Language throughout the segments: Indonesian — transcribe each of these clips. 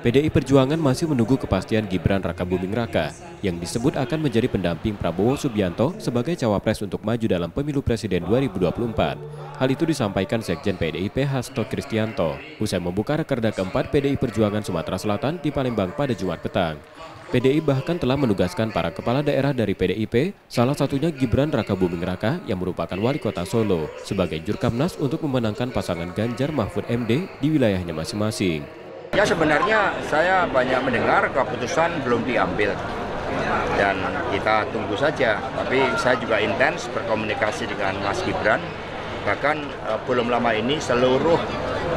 PDI Perjuangan masih menunggu kepastian Gibran Raka Buming Raka yang disebut akan menjadi pendamping Prabowo Subianto sebagai cawapres untuk maju dalam pemilu presiden 2024. Hal itu disampaikan Sekjen PDIP Hasto Kristianto usai membuka rekerda keempat PDI Perjuangan Sumatera Selatan di Palembang pada Jumat petang. PDI bahkan telah menugaskan para kepala daerah dari PDIP, salah satunya Gibran Raka Buming Raka yang merupakan wali kota Solo, sebagai jurkamnas untuk memenangkan pasangan Ganjar Mahfud MD di wilayahnya masing-masing. Ya sebenarnya saya banyak mendengar keputusan belum diambil dan kita tunggu saja. Tapi saya juga intens berkomunikasi dengan Mas Gibran. Bahkan eh, belum lama ini seluruh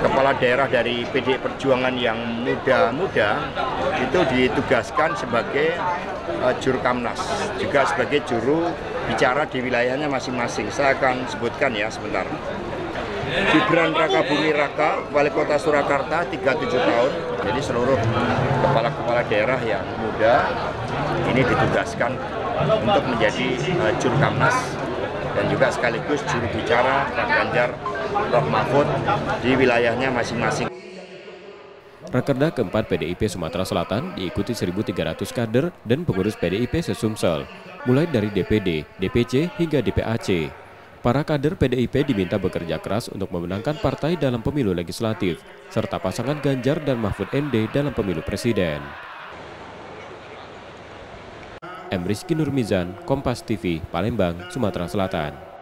kepala daerah dari PD Perjuangan yang muda-muda itu ditugaskan sebagai eh, juru kamnas, juga sebagai juru bicara di wilayahnya masing-masing. Saya akan sebutkan ya sebentar. Gibran Raka Bumi Raka, Wali Kota Surakarta, 37 tahun. Jadi seluruh kepala-kepala daerah yang muda ini ditugaskan untuk menjadi uh, juru kamnas dan juga sekaligus juru bicara Pak Ganjar Prof Mahfud di wilayahnya masing-masing. Rakerda keempat PDIP Sumatera Selatan diikuti 1.300 kader dan pengurus PDIP sesumsel, mulai dari DPD, DPC hingga DPAC. Para kader PDIP diminta bekerja keras untuk memenangkan partai dalam pemilu legislatif, serta pasangan Ganjar dan Mahfud MD dalam pemilu presiden. M. Rizky Nurmizan, Kompas TV, Palembang, Sumatera Selatan.